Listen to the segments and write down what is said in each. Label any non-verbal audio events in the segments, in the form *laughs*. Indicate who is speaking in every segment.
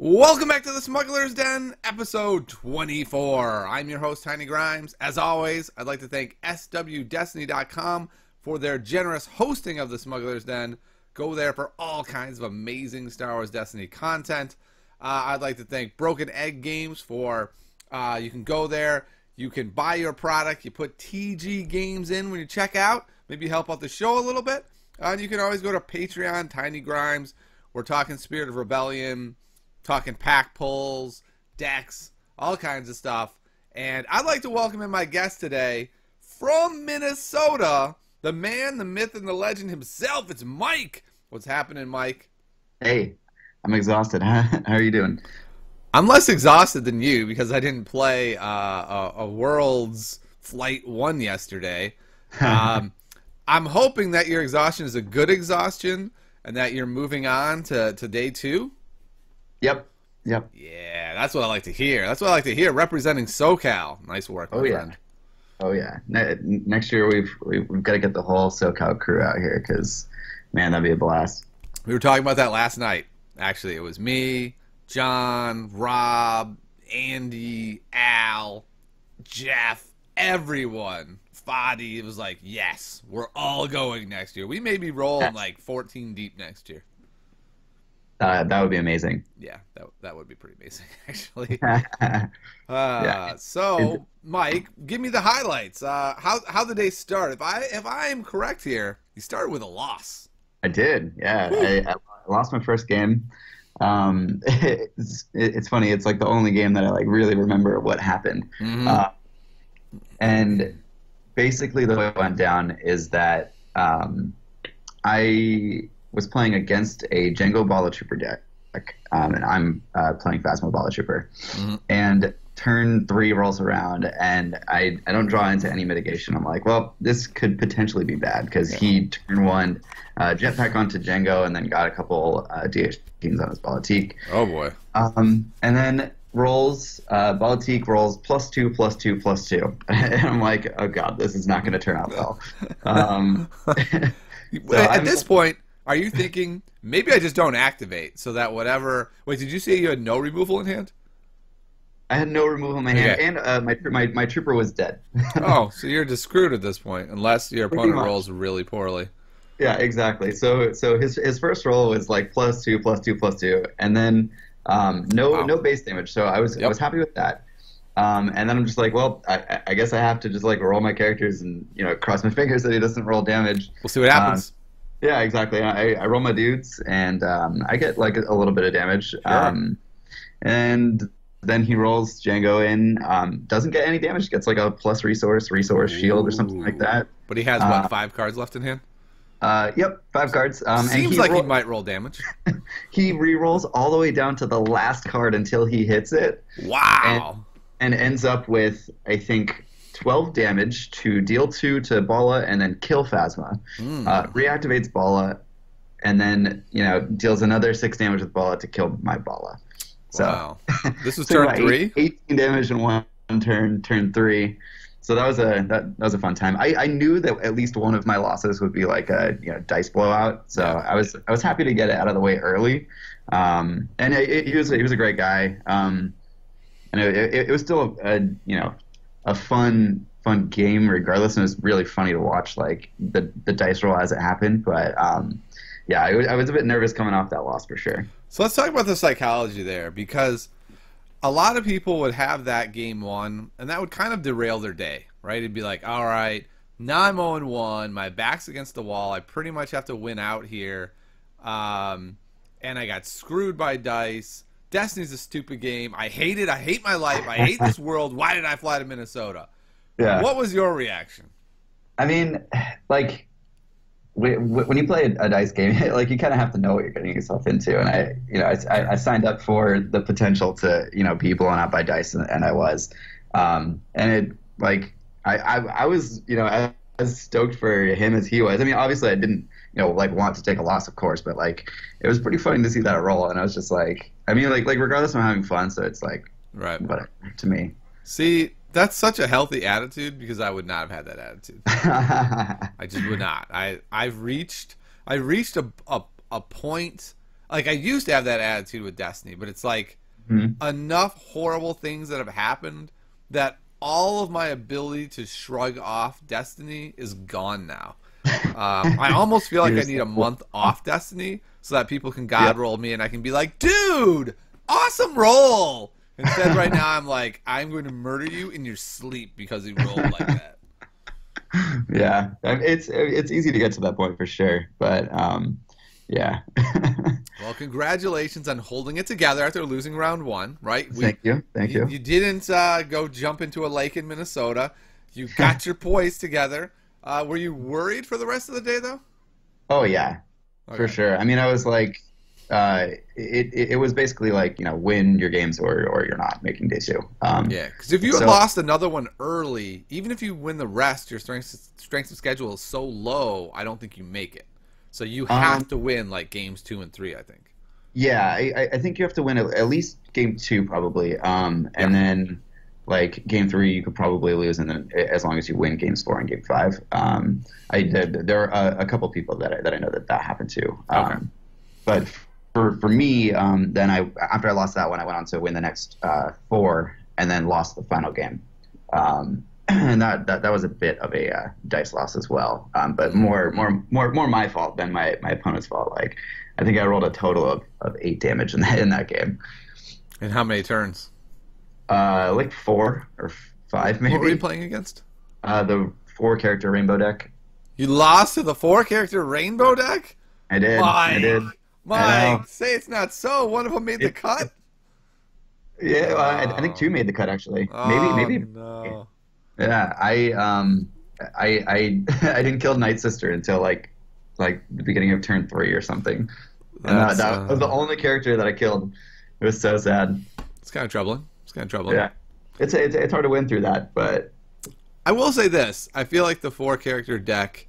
Speaker 1: Welcome back to the Smuggler's Den, episode 24. I'm your host, Tiny Grimes. As always, I'd like to thank SWDestiny.com for their generous hosting of the Smuggler's Den. Go there for all kinds of amazing Star Wars Destiny content. Uh, I'd like to thank Broken Egg Games for uh, you can go there, you can buy your product, you put TG Games in when you check out, maybe help out the show a little bit. Uh, and you can always go to Patreon, Tiny Grimes. We're talking Spirit of Rebellion talking pack pulls, decks, all kinds of stuff. And I'd like to welcome in my guest today from Minnesota, the man, the myth, and the legend himself. It's Mike. What's happening, Mike?
Speaker 2: Hey, I'm exhausted. *laughs* How are you doing?
Speaker 1: I'm less exhausted than you because I didn't play uh, a, a, Worlds Flight 1 yesterday. *laughs* Um, I'm hoping that your exhaustion is a good exhaustion and that you're moving on to, to day two.
Speaker 2: Yep. Yep.
Speaker 1: Yeah, that's what I like to hear. That's what I like to hear. Representing SoCal. Nice work,
Speaker 2: oh, yeah.
Speaker 1: Friend.
Speaker 2: Oh yeah. Ne- next year we've we've got to get the whole SoCal crew out here because, man, that'd be a blast.
Speaker 1: We were talking about that last night. Actually, it was me, John, Rob, Andy, Al, Jeff, everyone. Fadi. Was like, yes, we're all going next year. We may be rolling *laughs* like 14 deep next year.
Speaker 2: Uh, that would be amazing.
Speaker 1: Yeah, that that would be pretty amazing, *laughs* actually. *laughs* uh, yeah. So, Mike, give me the highlights. Uh, how how the day start? If I if I am correct here, you started with a loss.
Speaker 2: I did. Yeah, I, I, lost my first game. Um, *laughs* it's, it's funny. It's like the only game that I like really remember what happened. Mm-hmm. Uh, and basically, the way it went down is that um, I was playing against a Jango Bala Trooper deck, um, and I'm uh, playing Phasma Bala Trooper. Mm-hmm. And turn three rolls around, and I, I don't draw into any mitigation. I'm like, well, this could potentially be bad because yeah. he turn one uh, jetpack onto Jango and then got a couple uh, DH teams on his Bala-Tik.
Speaker 1: Oh boy.
Speaker 2: Um, and then rolls uh, Bala-Tik rolls plus two, plus two, plus two, *laughs* and I'm like, oh god, this is not going to turn out well. *laughs* Um, *laughs*
Speaker 1: so At I'm, this point, are you thinking maybe I just don't activate so that whatever? Wait, did you say you had no removal in hand?
Speaker 2: I had no removal in my hand, okay. and uh, my, my my trooper was dead. *laughs*
Speaker 1: oh, so you're just screwed at this point, unless your opponent rolls really poorly.
Speaker 2: Yeah, exactly. So so his his first roll was like plus two, plus two, plus two, and then um, no wow. no base damage. So I was yep. I was happy with that. Um, and then I'm just like, well, I, I, guess I have to just like roll my characters and you know cross my *laughs* fingers that he doesn't roll damage.
Speaker 1: We'll see what happens. Um,
Speaker 2: yeah, exactly. I, I roll my dudes, and um, I get like a, little bit of damage. Sure. Um, and then he rolls Jango in, um, doesn't get any damage, gets like a plus resource, resource Ooh. shield, or something like that.
Speaker 1: But he has what uh, five cards left in hand.
Speaker 2: Uh, yep, five cards. Um,
Speaker 1: Seems he like he might roll damage. *laughs*
Speaker 2: he re-rolls all the way down to the last card until he hits it.
Speaker 1: Wow.
Speaker 2: And, and ends up with I think 12 damage to deal 2 to Bala and then kill Phasma. Mm. Uh, reactivates Bala and then, you know, deals another 6 damage with Bala to kill my Bala. So,
Speaker 1: wow. *laughs* This was turn 3?
Speaker 2: 18 damage in one turn, turn 3. So that was a that, that was a fun time. I, I knew that at least one of my losses would be like a you know dice blowout. So I was I was happy to get it out of the way early. Um, and it, it, he was he was a great guy. Um, and it, it, it was still a, a you know a fun fun game regardless and it was really funny to watch like the the dice roll as it happened but um, yeah I, I was a bit nervous coming off that loss for sure.
Speaker 1: So let's talk about the psychology there because a lot of people would have that game one and that would kind of derail their day right? It'd be like all right now i'm 0 1 my back's against the wall i pretty much have to win out here um, and i got screwed by dice Destiny's a stupid game. I hate it. I hate my life. I hate this *laughs* world. Why did I fly to Minnesota? Yeah. What was your reaction?
Speaker 2: I mean, like when you play a dice game, *laughs* like you kind of have to know what you're getting yourself into. And I, you know, I, I signed up for the potential to, you know, be blown out by dice, and, and I was. Um, and it, like, I, I, I was, you know, as, as stoked for him as he was. I mean, obviously, I didn't you know, like want to take a loss, of course, but like it was pretty funny to see that roll, and I was just like, I mean, like like regardless, I'm having fun, so it's like
Speaker 1: right,
Speaker 2: whatever to me.
Speaker 1: See, that's such a healthy attitude because I would not have had that attitude. *laughs* I just would not. I I've reached I reached a a, a point like I used to have that attitude with Destiny, but it's like
Speaker 2: Mhm.
Speaker 1: enough horrible things that have happened that all of my ability to shrug off Destiny is gone now. Um, I almost feel like I need a month off Destiny so that people can god
Speaker 2: Yep.
Speaker 1: roll me and I can be like, dude, awesome roll. Instead, right now I'm like, I'm going to murder you in your sleep because you rolled like that. *laughs*
Speaker 2: yeah, it's it's easy to get to that point for sure, but um, yeah. *laughs*
Speaker 1: Well, congratulations on holding it together after losing round one, right? We-
Speaker 2: thank you, thank you.
Speaker 1: You didn't uh, go jump into a lake in Minnesota. You got *laughs* your poise together. Uh, were you worried for the rest of the day, though?
Speaker 2: Oh yeah,
Speaker 1: Okay.
Speaker 2: for sure. I mean, I was like, uh, it, it it was basically like you know win your games or or you're not making day two. Um,
Speaker 1: Yeah, because if you
Speaker 2: So-
Speaker 1: lost another one early, even if you win the rest, your strength strength of schedule is so low. I don't think you make it. So you have
Speaker 2: Um,
Speaker 1: to win like games two and three. I think.
Speaker 2: Yeah, I, I- I think you have to win at, at least game two probably, um, and then like game three you could probably lose, and then as long as you win games four and game five. Um, I did. There are a, a couple people that I, that I know that that happened to. Um,
Speaker 1: Okay.
Speaker 2: But for for me, um, then I after I lost that one, I went on to win the next uh, four, and then lost the final game. Um, *clears throat* and that, that that was a bit of a uh, dice loss as well, um, but more more more more my fault than my, my opponent's fault. Like I think I rolled a total of, of eight damage in that in that game.
Speaker 1: And how many turns?
Speaker 2: Uh, like four or five maybe.
Speaker 1: What were you playing against?
Speaker 2: Uh, the four character rainbow deck.
Speaker 1: You lost to the four character rainbow deck.
Speaker 2: I did.
Speaker 1: Mike,
Speaker 2: I did. I
Speaker 1: Mike,
Speaker 2: know.
Speaker 1: say it's not so. One of them made the
Speaker 2: It-
Speaker 1: cut.
Speaker 2: Yeah, well, I, I think two made the cut actually.
Speaker 1: Oh,
Speaker 2: maybe maybe.
Speaker 1: no.
Speaker 2: Yeah, I um, I I *laughs* I didn't kill Night Sister until like like the beginning of turn three or something. And that, that was the
Speaker 1: uh,
Speaker 2: only character that I killed. It was so sad.
Speaker 1: It's kind of troubling. It's kind of troubling.
Speaker 2: Yeah, it's, it's it's hard to win through that, but
Speaker 1: I will say this: I feel like the four character deck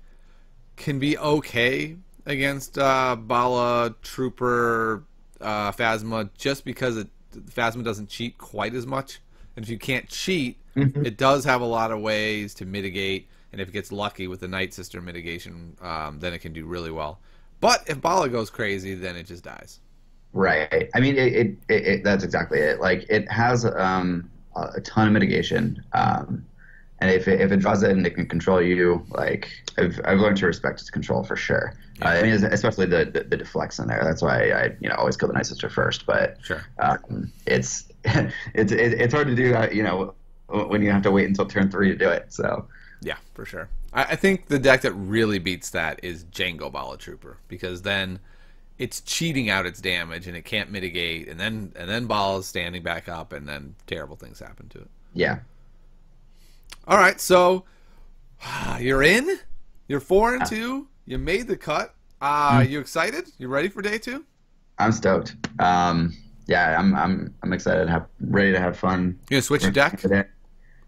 Speaker 1: can be okay against uh, Bala, Trooper, uh, Phasma, just because it, Phasma doesn't cheat quite as much. And if you can't cheat,
Speaker 2: Mhm.
Speaker 1: it does have a lot of ways to mitigate. And if it gets lucky with the Night Sister mitigation, um, then it can do really well. But if Bala goes crazy, then it just dies.
Speaker 2: Right. I mean, it, it, it, it that's exactly it. Like it has um, a ton of mitigation, um, and if it, if it draws it and it can control you, like I've, I've learned to respect its control for sure. Uh, I mean, especially the, the the deflects in there. That's why I you know always kill the night sister first. But
Speaker 1: Sure.
Speaker 2: um, it's *laughs* it's it, it's hard to do. Uh, you know when you have to wait until turn three to do it. So
Speaker 1: Yeah, for sure. I, I think the deck that really beats that is Jango Bala Trooper because then it's cheating out its damage and it can't mitigate, and then and then Bala's standing back up, and then terrible things happen to it.
Speaker 2: yeah,
Speaker 1: All right, so *sighs* you're in. You're four and two. You made the cut. Uh, you excited? You ready for day two?
Speaker 2: I'm stoked. Um, yeah, I'm I'm I'm excited. Have ready to have fun.
Speaker 1: You gonna switch your deck?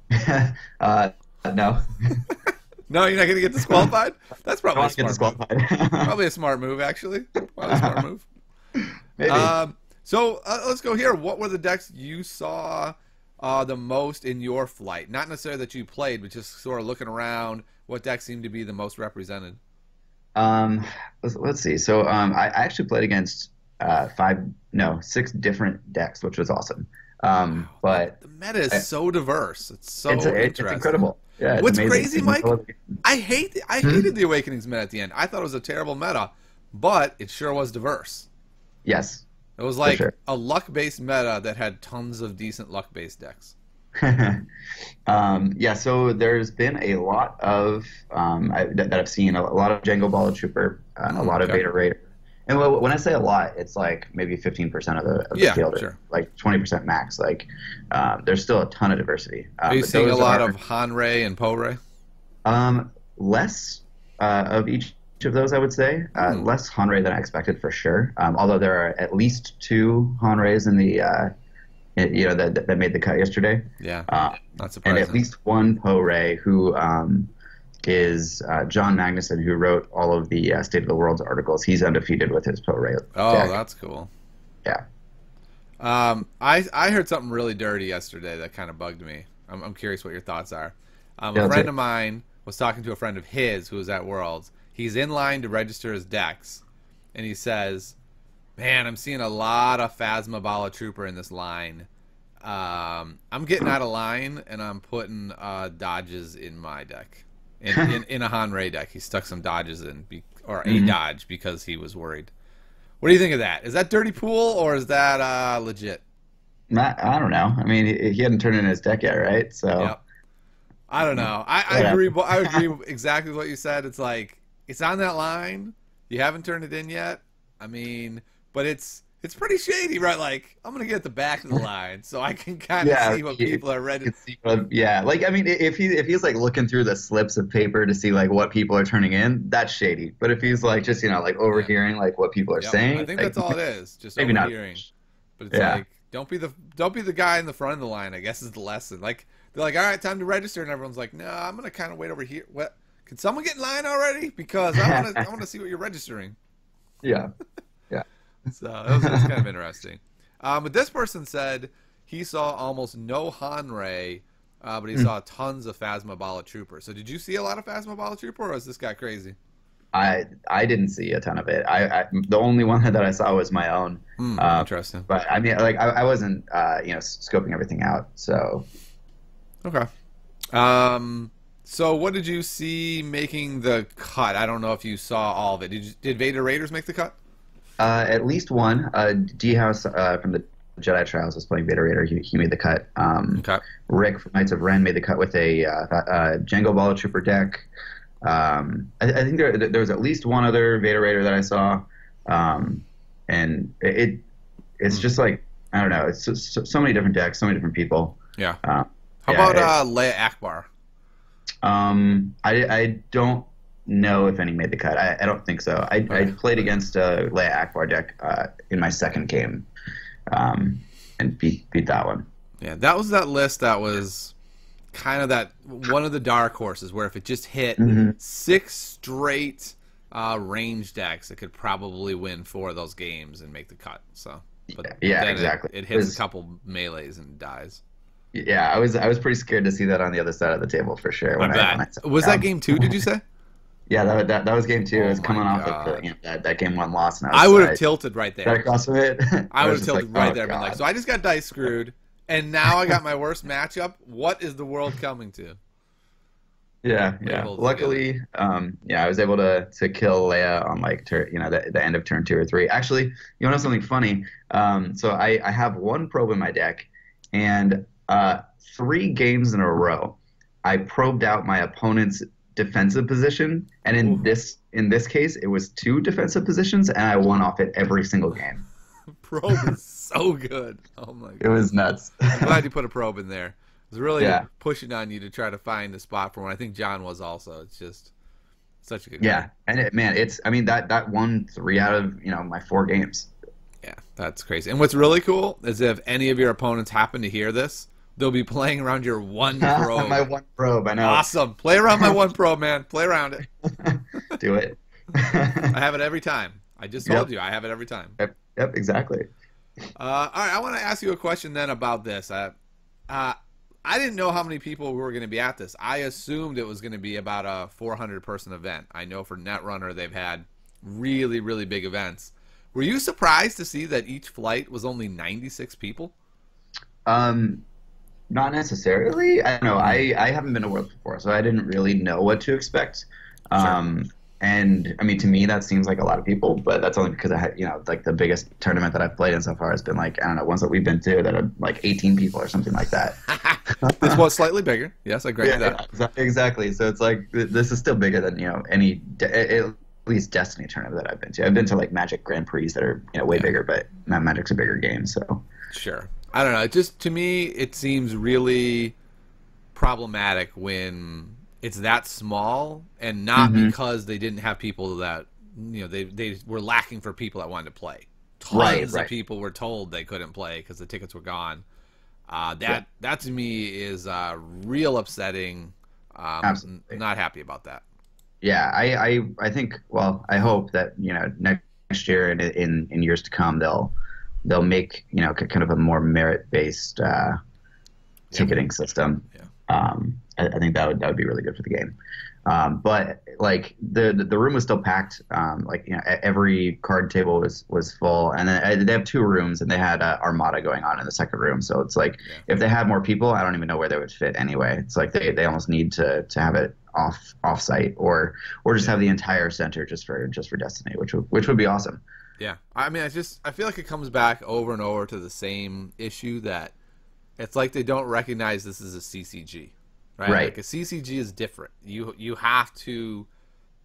Speaker 1: *laughs*
Speaker 2: Uh, no. *laughs*
Speaker 1: No, you're not gonna get disqualified. *laughs* That's probably a
Speaker 2: to
Speaker 1: smart move.
Speaker 2: disqualified. *laughs*
Speaker 1: Probably a smart move, actually. Probably a smart *laughs* move.
Speaker 2: Maybe.
Speaker 1: Um, so uh, let's go here. What were the decks you saw uh, the most in your flight? Not necessarily that you played, but just sort of looking around. What decks seemed to be the most represented?
Speaker 2: um, let's, let's see. So um, I, actually played against uh, five, no, six different decks, which was awesome. Um, but
Speaker 1: The meta is
Speaker 2: I-
Speaker 1: so diverse. It's so
Speaker 2: it's, it's
Speaker 1: interesting.
Speaker 2: incredible. Yeah,
Speaker 1: What's
Speaker 2: amazing.
Speaker 1: crazy,
Speaker 2: It's
Speaker 1: Mike? I hate. I hated the Awakenings meta at the end. I thought it was a terrible meta, but it sure was diverse.
Speaker 2: Yes.
Speaker 1: It was like
Speaker 2: sure.
Speaker 1: a luck-based meta that had tons of decent luck-based decks. *laughs*
Speaker 2: um, yeah, so there's been a lot of um, I, that, that I've seen a, lot of Jango Bala Trooper, uh, a
Speaker 1: Mm,
Speaker 2: lot of
Speaker 1: okay.
Speaker 2: Vader Raider, and when I say a lot, it's like maybe 15% of the, of the
Speaker 1: Yeah,
Speaker 2: field,
Speaker 1: sure.
Speaker 2: like 20% max. Like um, there's still a ton of diversity. Um,
Speaker 1: Are you
Speaker 2: but
Speaker 1: seeing a lot
Speaker 2: are,
Speaker 1: of Han-Rey and Poe-Rey?
Speaker 2: um, less uh, of each of those, I would say. Uh,
Speaker 1: Hmm.
Speaker 2: Less Han-Rey than I expected for sure. Um, although there are at least two Han-Reys in the uh, you know that that made the cut yesterday.
Speaker 1: Yeah,
Speaker 2: Uh,
Speaker 1: not
Speaker 2: and at least one Poe Rey who um, is uh, John Magnuson, who wrote all of the uh, State of the World's articles. He's undefeated with his Poe Rey.
Speaker 1: oh,
Speaker 2: deck.
Speaker 1: that's cool.
Speaker 2: yeah.
Speaker 1: Um, I I heard something really dirty yesterday that kind of bugged me. I'm, I'm curious what your thoughts are. Um, a friend
Speaker 2: hear
Speaker 1: of mine was talking to a friend of his who was at Worlds. He's in line to register his decks, and he says, Man, I'm seeing a lot of Phasma Bala Trooper in this line. Um, I'm getting out of line and I'm putting uh, dodges in my deck. In, *laughs* in, in a Han Rey deck, he stuck some dodges in, be, or a
Speaker 2: Mhm.
Speaker 1: dodge because he was worried. What do you think of that? Is that dirty pool or is that uh, legit?
Speaker 2: Not, I don't know. I mean, he, he hadn't turned in his deck yet, right? So
Speaker 1: Yep. I don't know. I, I agree. I agree with *laughs* exactly what you said. It's like it's on that line. You haven't turned it in yet. I mean, but it's it's pretty shady, right? Like I'm gonna get at the back of the *laughs* line so I can kind of
Speaker 2: Yeah,
Speaker 1: see what people are ready.
Speaker 2: what- yeah, like I mean, if he if he's like looking through the slips of paper to see like what people are turning in, that's shady. But if he's like just you know like overhearing like what people are
Speaker 1: Yep,
Speaker 2: saying,
Speaker 1: I think
Speaker 2: like,
Speaker 1: that's all it is. Just
Speaker 2: maybe not.
Speaker 1: overhearing. But it's
Speaker 2: Yeah.
Speaker 1: like don't be the don't be the guy in the front of the line. I guess is the lesson. Like they're like, all right, time to register, and everyone's like, no, I'm gonna kind of wait over here. What? Can someone get in line already? Because I want to I want to see what you're registering.
Speaker 2: Yeah, *laughs*
Speaker 1: So that was, that was kind of *laughs* interesting. Um, but this person said he saw almost no Han-Rey, uh, but he
Speaker 2: Hmm.
Speaker 1: saw tons of Phasma Bala Trooper. So did you see a lot of Phasma Bala Trooper, or is this guy crazy?
Speaker 2: I I didn't see a ton of it. I, I the only one *laughs* that I saw was my own.
Speaker 1: Hmm,
Speaker 2: Uh,
Speaker 1: interesting.
Speaker 2: But I mean, like I, I wasn't uh, you know scoping everything out. So
Speaker 1: Okay. Um, so what did you see making the cut? I don't know if you saw all of it. Did you, did Vader Raiders make the cut?
Speaker 2: Uh, at least one. Uh, D House uh, from the Jedi Trials was playing Vader Raider. He, he made the cut. Um,
Speaker 1: Okay.
Speaker 2: Rick from Knights of Ren made the cut with a uh, uh, Jango Bala Trooper deck. Um, I, I think there there was at least one other Vader Raider that I saw, um, and it it's
Speaker 1: Hmm.
Speaker 2: just like I don't know. It's so, so many different decks, so many different people.
Speaker 1: Yeah. How
Speaker 2: Yeah,
Speaker 1: about
Speaker 2: it-
Speaker 1: uh, Leia Ackbar?
Speaker 2: Um, I, I don't know if any made the cut. I, I don't think so. I, I played against a Leia Ackbar deck uh, in my second game, um, and beat beat that one.
Speaker 1: Yeah, that was that list that was kind of that one of the dark horses where if it just hit
Speaker 2: Mhm.
Speaker 1: six straight uh, range decks, it could probably win four of those games and make the cut. So, but
Speaker 2: Yeah,
Speaker 1: it-
Speaker 2: exactly.
Speaker 1: It,
Speaker 2: It
Speaker 1: hits
Speaker 2: was-
Speaker 1: a couple melees and dies.
Speaker 2: Yeah, I was I was pretty scared to see that on the other side of the table for sure. When I, when I
Speaker 1: was
Speaker 2: down.
Speaker 1: that game two? Did you say? *laughs*
Speaker 2: Yeah, that, that that was game two.
Speaker 1: Oh
Speaker 2: it was coming
Speaker 1: my
Speaker 2: off of the, you know, that, that game one loss, and I, was,
Speaker 1: I would have
Speaker 2: I-
Speaker 1: tilted right
Speaker 2: right
Speaker 1: there.
Speaker 2: across from it.
Speaker 1: I *laughs* would have tilted
Speaker 2: like,
Speaker 1: right
Speaker 2: oh,
Speaker 1: there. Been like, so I just got dice screwed, and now I got my *laughs* worst matchup. What is the world coming to?
Speaker 2: Yeah, yeah. Luckily, um, yeah, I was able to to kill Leia on like tur- you know the, the end of turn two or three. Actually, you want to know something funny? Um, so I I have one probe in my deck, and uh, three games in a row, I probed out my opponent's defensive position, and in
Speaker 1: Ooh.
Speaker 2: this in this case, it was two defensive positions, and I won off it every single game. *laughs*
Speaker 1: Probe is so good. Oh my god.
Speaker 2: It was nuts.
Speaker 1: I'm glad you *laughs* put a probe in there. It was really
Speaker 2: Yeah.
Speaker 1: pushing on you to try to find a spot for one. I think John was also. It's just such a good
Speaker 2: yeah,
Speaker 1: game.
Speaker 2: and it, man, it's I mean that that won three out of you know my four games.
Speaker 1: Yeah, that's crazy. And what's really cool is if any of your opponents happen to hear this, they'll be playing around your one *laughs* probe.
Speaker 2: my one probe, I know.
Speaker 1: Awesome. Play around my one probe, man. Play around it. *laughs*
Speaker 2: Do it.
Speaker 1: I have it every time. I just told
Speaker 2: Yep.
Speaker 1: you I have it every time.
Speaker 2: yep, yep, exactly.
Speaker 1: Uh, all right, I want to ask you a question then about this. Uh, uh, I didn't know how many people were going to be at this. I assumed it was going to be about a 400 person event. I know for Netrunner they've had really, really big events. Were you surprised to see that each flight was only 96 people?
Speaker 2: Um, not necessarily. I don't know. I, I haven't been to Worlds before, so I didn't really know what to expect. Um, and I mean, to me, that seems like a lot of people, but that's only because I had, you know, like the biggest tournament that I've played in so far has been like, I don't know, ones that we've been to that are like 18 people or something like that. *laughs*
Speaker 1: this was slightly bigger. Yes, I grant
Speaker 2: yeah,
Speaker 1: you that.
Speaker 2: yeah, exactly. So it's like, this is still bigger than, you know, any, de- at least Destiny tournament that I've been to. I've been to like Magic Grand Prix that are, you know, way
Speaker 1: Yeah.
Speaker 2: bigger, but not Magic's a bigger game, so.
Speaker 1: Sure. I don't know. It just to me, it seems really problematic when it's that small, and not
Speaker 2: Mhm.
Speaker 1: because they didn't have people that you know they they were lacking for people that wanted to play. Tons
Speaker 2: Right,
Speaker 1: of
Speaker 2: right.
Speaker 1: people were told they couldn't play because the tickets were gone. Uh, that
Speaker 2: Yeah.
Speaker 1: that to me is uh, real upsetting. Um,
Speaker 2: Absolutely.
Speaker 1: Not happy about that.
Speaker 2: Yeah, I, I, I think. Well, I hope that you know next year and in in years to come they'll they'll make you know kind of a more merit based uh, ticketing system.
Speaker 1: Yeah.
Speaker 2: Um, I, I think that would that would be really good for the game. Um, but like the, the room was still packed. Um, like you know, every card table was was full, and then uh, they have two rooms, and they had uh, Armada going on in the second room. So it's like yeah. if they had more people, I don't even know where they would fit anyway. It's like they, they almost need to, to have it off off site or or just have the entire center just for just for Destiny, which would, which would be awesome.
Speaker 1: Yeah, I mean, I just I feel like it comes back over and over to the same issue that it's like they don't recognize this is a CCG right? right? Like a CCG is different. You you have to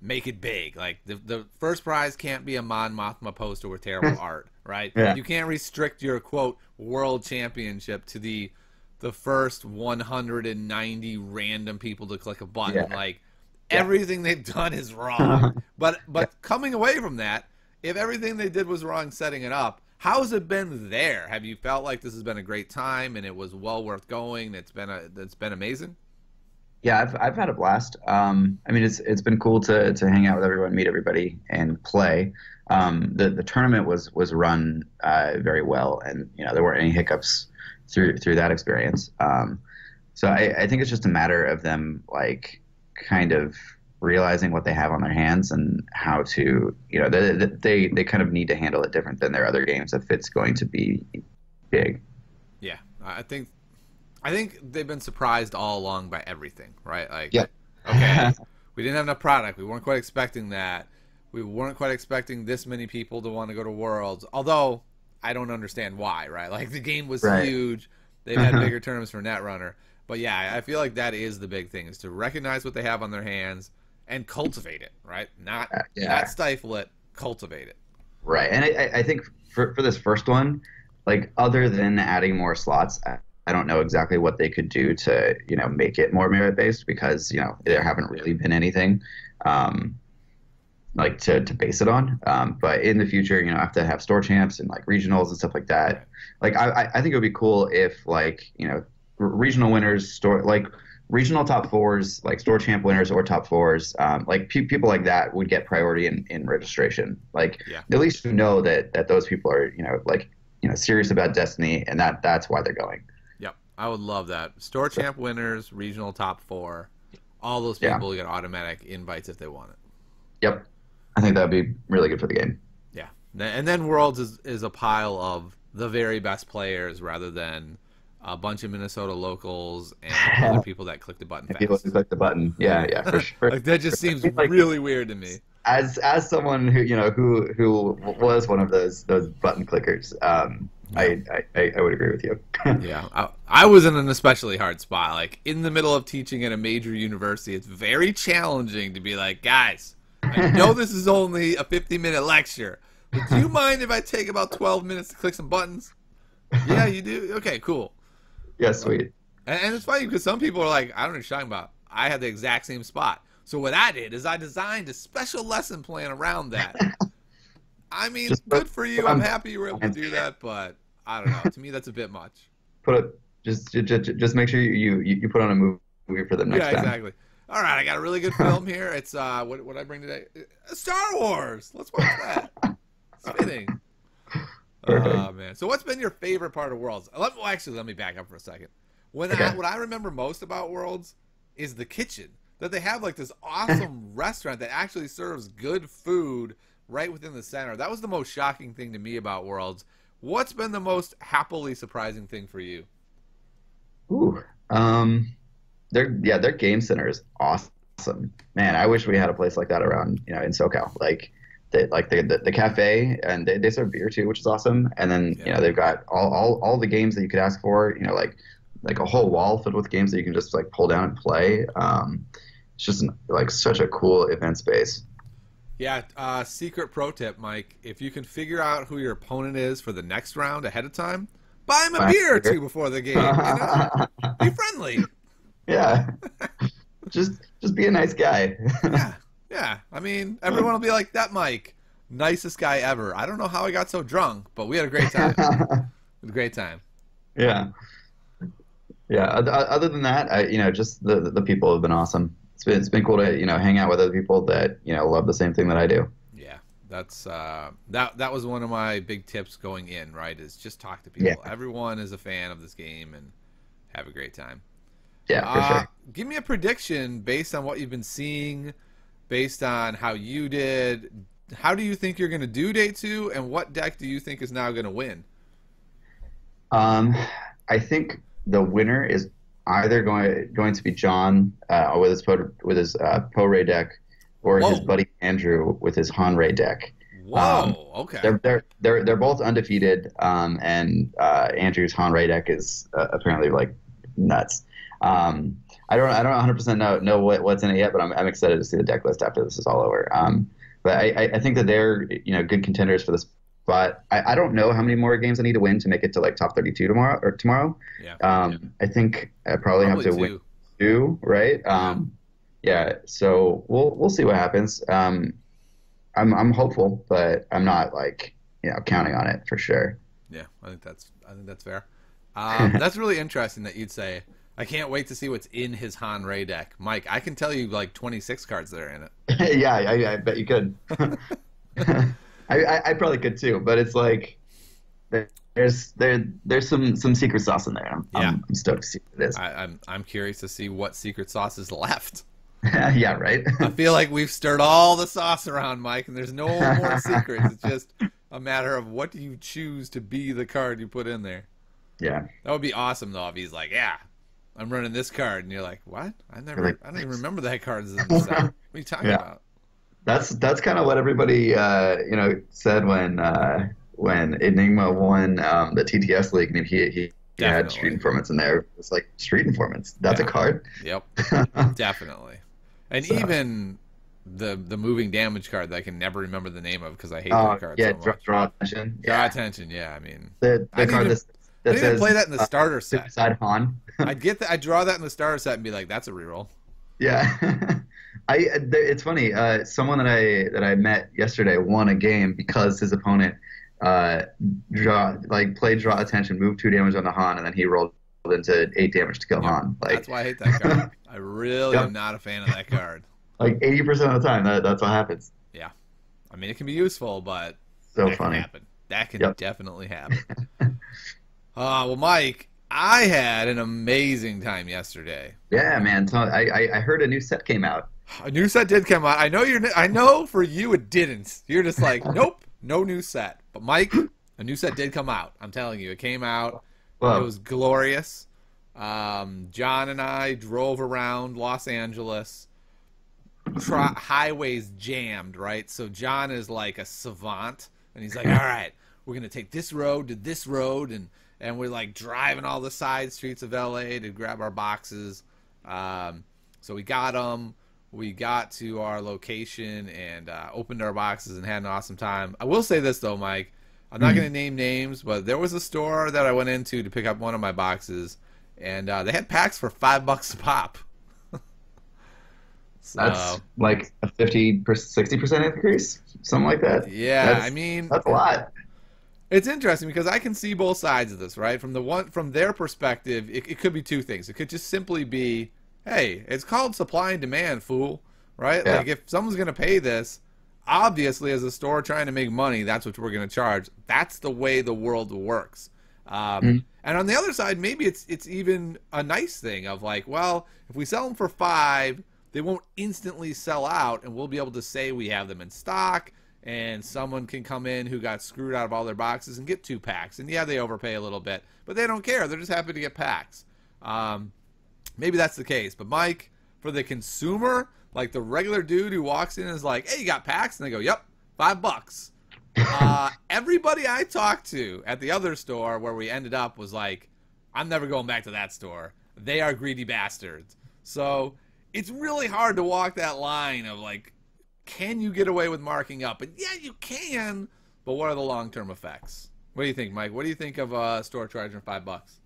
Speaker 1: make it big. Like the the first prize can't be a Mon Mothma poster with terrible *laughs* art, right? Yeah. You can't restrict your quote world championship to the the first 190 random people to click a button. Yeah. Like yeah. everything they've done is wrong. *laughs* but but coming away from that, if everything they did was wrong setting it up, how's it been there? Have you felt like this has been a great time and it was well worth going? It's been a it's been amazing
Speaker 2: yeah, I've I've had a blast. Um, I mean, it's it's been cool to to hang out with everyone, meet everybody, and play. Um, the the tournament was was run uh, very well, and you know there weren't any hiccups through through that experience. Um, so I, I think it's just a matter of them like kind of realizing what they have on their hands and how to you know they they they kind of need to handle it different than their other games if it's going to be big.
Speaker 1: Yeah, I think I think they've been surprised all along by everything, right? Like,
Speaker 2: yeah.
Speaker 1: okay, *laughs* we didn't have enough product. We weren't quite expecting that. We weren't quite expecting this many people to want to go to Worlds. Although I don't understand why, right? Like the game was right. huge. They've had *laughs* bigger tournaments for Netrunner. But yeah, I feel like that is the big thing is to recognize what they have on their hands and cultivate it, right? Not uh, yeah. not stifle it, cultivate it.
Speaker 2: Right, and I, I think for for this first one, like other than adding more slots, I don't know exactly what they could do to, you know, make it more merit based because, you know, there haven't really been anything um, like to, to base it on. Um, but in the future, you know, have to have store champs and like regionals and stuff like that. Like, I, I think it would be cool if like, you know, regional winners store like regional top fours, like store champ winners or top fours, um, like pe- people like that would get priority in, in registration. Like yeah. at least you know that, that those people are, you know, like, you know, serious about Destiny and that that's why they're going.
Speaker 1: Yep, I would love that. Store champ winners, regional top four. All those people yeah. get automatic invites if they want it.
Speaker 2: Yep. I think that would be really good for the game.
Speaker 1: Yeah. And then Worlds is, is a pile of the very best players rather than a bunch of Minnesota locals and *laughs* other people that click the button fast.
Speaker 2: People who click the button. Yeah, yeah, for *laughs* sure.
Speaker 1: like, that just seems like, really weird to me.
Speaker 2: As as someone who you know who who was one of those those button clickers, um, I, I, I would agree with you. *laughs*
Speaker 1: yeah, I, I, was in an especially hard spot. Like in the middle of teaching at a major university, it's very challenging to be like, guys, I know this is only a 50 minute lecture, but do you mind if I take about 12 minutes to click some buttons? yeah, you do. Okay, cool.
Speaker 2: Yeah, sweet.
Speaker 1: And, and it's funny because some people are like, I don't know what you're talking about. I had the exact same spot. So what I did is I designed a special lesson plan around that. *laughs* I mean, just good for you. I'm happy you were able to do that, but I don't know. to me, that's a bit much.
Speaker 2: Put it. Just, just, just make sure you, you, you put on a movie for them next
Speaker 1: yeah,
Speaker 2: time.
Speaker 1: Yeah, exactly. All right, I got a really good film here. It's uh, what what I bring today? Uh, Star Wars. Let's watch that. Spinning. Oh man. So, what's been your favorite part of Worlds? Let, well, actually, let me back up for a second. When okay. I, what I remember most about Worlds is the kitchen. That they have like this awesome *laughs* restaurant that actually serves good food right within the center. That was the most shocking thing to me about Worlds. What's been the most happily surprising thing for you?
Speaker 2: Ooh, um, their yeah, their game center is awesome. Man, I wish we had a place like that around you know in SoCal. Like they like the the, the cafe and they, they serve beer too, which is awesome. And then yeah. you know they've got all, all all the games that you could ask for. You know like like a whole wall filled with games that you can just like pull down and play. Um, it's just like such a cool event space.
Speaker 1: Yeah, uh, secret pro tip, Mike. If you can figure out who your opponent is for the next round ahead of time, buy him a beer or two before the game. You know? *laughs* be friendly.
Speaker 2: Yeah. *laughs* just just be a nice guy.
Speaker 1: yeah. Yeah. I mean, everyone will be like, that Mike, nicest guy ever. I don't know how I got so drunk, but we had a great time. *laughs* a great time.
Speaker 2: Yeah. Yeah. Other than that, I, you know, just the the people have been awesome it's been it's been cool to you know hang out with other people that you know love the same thing that I do.
Speaker 1: Yeah, that's uh, that that was one of my big tips going in. Right, is just talk to people. Yeah. Everyone is a fan of this game and have a great time.
Speaker 2: Yeah, for
Speaker 1: Uh,
Speaker 2: sure.
Speaker 1: Give me a prediction based on what you've been seeing, based on how you did. How do you think you're going to do day two, and what deck do you think is now going to win?
Speaker 2: Um, I think the winner is either going going to be John uh, with his Po- with his uh, Poe deck, or his buddy Andrew with his Han Rey deck.
Speaker 1: Whoa,
Speaker 2: Um,
Speaker 1: okay.
Speaker 2: They're they're they're they're both undefeated, um, and uh, Andrew's Han Rey deck is uh, apparently like nuts. Um, I don't I don't 100 percent know know what, what's in it yet, but I'm I'm excited to see the deck list after this is all over. Um, but I, I think that they're you know good contenders for the spot. I, I don't know how many more games I need to win to make it to like top 32 tomorrow or tomorrow.
Speaker 1: Yeah.
Speaker 2: Um, I think I probably, have to
Speaker 1: Probably
Speaker 2: win
Speaker 1: two.
Speaker 2: two, right? Um, yeah. So we'll we'll see what happens. Um, I'm I'm hopeful, but I'm not like you know counting on it for sure.
Speaker 1: Yeah, I think that's I think that's fair. Um, *laughs* that's really interesting that you'd say. I can't wait to see what's in his Han Rey deck, Mike. I can tell you like 26 cards that are in it. *laughs*
Speaker 2: yeah, I, I bet you could. *laughs* *laughs* I, I I probably could too, but it's like there's there there's some some secret sauce in there. I'm,
Speaker 1: Yeah.
Speaker 2: I'm, I'm stoked to see what it is.
Speaker 1: I, I'm I'm curious to see what secret sauce is left.
Speaker 2: yeah, right.
Speaker 1: I feel like we've stirred all the sauce around, Mike, and there's no more secrets. It's just a matter of what do you choose to be the card you put in there.
Speaker 2: yeah,
Speaker 1: That would be awesome though if he's like, "Yeah, I'm running this card," and you're like, "What? I never,
Speaker 2: like,
Speaker 1: I don't even remember that card's in the *laughs* set. What are you talking
Speaker 2: Yeah.
Speaker 1: about?"
Speaker 2: that's that's kind of what everybody uh, you know said when uh, when Enigma won um, the TTS league. I mean, he he, he had street informants in there. It's like street informants. That's
Speaker 1: Yeah.
Speaker 2: a card.
Speaker 1: Yep, *laughs* definitely. And
Speaker 2: So-
Speaker 1: even the the moving damage card that I can never remember the name of because I hate
Speaker 2: Oh
Speaker 1: that card
Speaker 2: yeah,
Speaker 1: so
Speaker 2: draw, attention.
Speaker 1: Draw
Speaker 2: Yeah,
Speaker 1: attention, yeah. I mean,
Speaker 2: the,
Speaker 1: I
Speaker 2: the card
Speaker 1: need
Speaker 2: that,
Speaker 1: I
Speaker 2: that
Speaker 1: didn't even
Speaker 2: says
Speaker 1: play that in the
Speaker 2: uh,
Speaker 1: starter set.
Speaker 2: Suicide Han. *laughs*
Speaker 1: I'd get that. I draw that in the starter set and be like, "That's a reroll."
Speaker 2: Yeah, *laughs* I. It's funny. Uh, someone that I that I met yesterday won a game because his opponent uh, draw like played draw attention, moved two damage on the Han, and then he rolled into eight damage to kill
Speaker 1: Yeah,
Speaker 2: Han. Like
Speaker 1: That's why I hate that card. *laughs* I really
Speaker 2: Yep.
Speaker 1: am not a fan of that card.
Speaker 2: like eighty percent of the time, that that's what happens.
Speaker 1: Yeah, I mean, it can be useful, but
Speaker 2: So
Speaker 1: that
Speaker 2: funny.
Speaker 1: can happen. That can
Speaker 2: Yep.
Speaker 1: definitely happen. Uh, well, Mike, I had an amazing time yesterday.
Speaker 2: Yeah, man. So I, I I heard a new set came out.
Speaker 1: A new set did come out. I know you're. I know for you it didn't. You're just like, *laughs* nope, no new set. But Mike, a new set did come out. I'm telling you, it came out. It was glorious. Um, John and I drove around Los Angeles. Tri- highways jammed, right? So John is like a savant, and he's like, *laughs* "All right, we're gonna take this road to this road," and and we're like driving all the side streets of LA to grab our boxes. Um, so we got them. We got to our location and uh, opened our boxes and had an awesome time. I will say this though, Mike. I'm not going to name names, but there was a store that I went into to pick up one of my boxes, and uh, they had packs for five bucks a pop. *laughs* so,
Speaker 2: that's like a 50 60 percent increase, something like that.
Speaker 1: yeah,
Speaker 2: that's-
Speaker 1: I mean,
Speaker 2: That's a lot.
Speaker 1: It's interesting because I can see both sides of this, right? From the one from their perspective, it, it could be two things. It could just simply be, hey, it's called supply and demand, fool, right?
Speaker 2: Yeah.
Speaker 1: Like if someone's going to pay this, obviously as a store trying to make money, that's what we're going to charge. That's the way the world works. Um,
Speaker 2: Mhm.
Speaker 1: And on the other side, maybe it's it's even a nice thing of like, well, if we sell them for five, they won't instantly sell out, and we'll be able to say we have them in stock and someone can come in who got screwed out of all their boxes and get two packs. And yeah, they overpay a little bit, but they don't care. They're just happy to get packs. Um, maybe that's the case. But Mike, for the consumer, like the regular dude who walks in and is like, "Hey, you got packs?" and they go, "Yep, five bucks." uh, *laughs* everybody I talked to at the other store where we ended up was like, "I'm never going back to that store. They are greedy bastards." So it's really hard to walk that line of like, can you get away with marking up? And yeah, you can, but what are the long term effects? What do you think, Mike? What do you think of a store charging five bucks?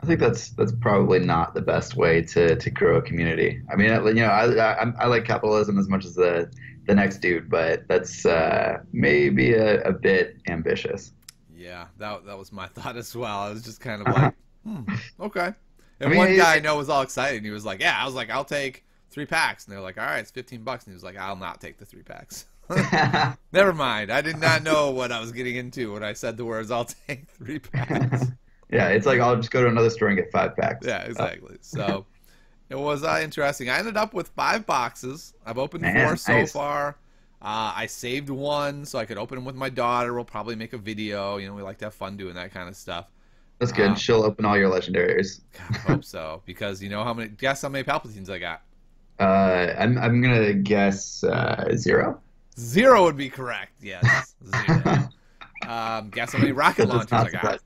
Speaker 2: I think that's that's probably not the best way to, to grow a community. I mean, you know, I, I I like capitalism as much as the the next dude, but that's uh, maybe a, a bit ambitious.
Speaker 1: Yeah, that that was my *laughs* thought as well. I was just kind of like, hmm, okay. And
Speaker 2: I mean,
Speaker 1: one guy I know was all excited. He was like, "Yeah," I was like, "I'll take three packs," and they're like, "All right, it's fifteen bucks," and he was like, "I'll not take the three packs." *laughs* *laughs* Never mind. I did not know what I was getting into when I said the words, "I'll *laughs* take three packs."
Speaker 2: yeah, it's like I'll just go to another store and get five packs.
Speaker 1: yeah, exactly. So, It was uh, interesting. I ended up with five boxes. I've opened
Speaker 2: Man,
Speaker 1: four so
Speaker 2: nice.
Speaker 1: far. Uh, I saved one so I could open them with my daughter. We'll probably make a video. You know, we like to have fun doing that kind of stuff.
Speaker 2: That's good.
Speaker 1: Uh,
Speaker 2: She'll open all your legendaries.
Speaker 1: God, I hope so because you know how many. Guess how many Palpatines I got?
Speaker 2: Uh, I'm I'm gonna guess uh, zero.
Speaker 1: Zero would be correct. Yes, *laughs* zero. um, guess how many rocket launchers I got?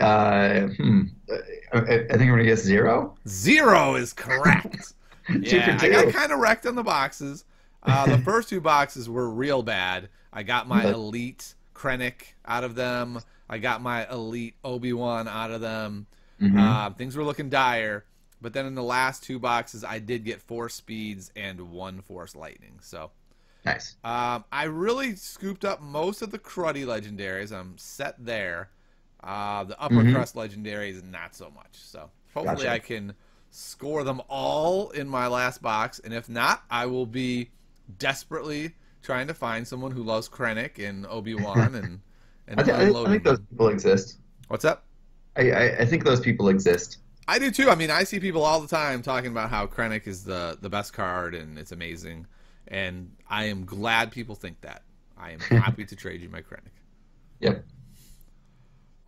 Speaker 2: Uh, hmm. I, I think I'm gonna guess zero.
Speaker 1: Zero is correct. *laughs* Yeah, I got kind of wrecked on the boxes. Uh, the first two boxes were real bad. I got my
Speaker 2: Okay.
Speaker 1: elite Krennic out of them. I got my elite Obi Wan out of them.
Speaker 2: Mhm.
Speaker 1: Uh, things were looking dire. But then in the last two boxes, I did get four speeds and one force lightning. So
Speaker 2: nice.
Speaker 1: um, I really scooped up most of the cruddy legendaries. I'm set there. Uh, the upper
Speaker 2: Mhm.
Speaker 1: crust legendaries, not so much. So hopefully
Speaker 2: Gotcha.
Speaker 1: I can score them all in my last box. And if not, I will be desperately trying to find someone who loves Krennic and Obi Wan *laughs* and and
Speaker 2: I, th- I think those people exist.
Speaker 1: What's up?
Speaker 2: I, I, I think those people exist.
Speaker 1: I do too. I mean, I see people all the time talking about how Krennic is the the best card and it's amazing, and I am glad people think that. I am *laughs* happy to trade you my Krennic.
Speaker 2: Yep.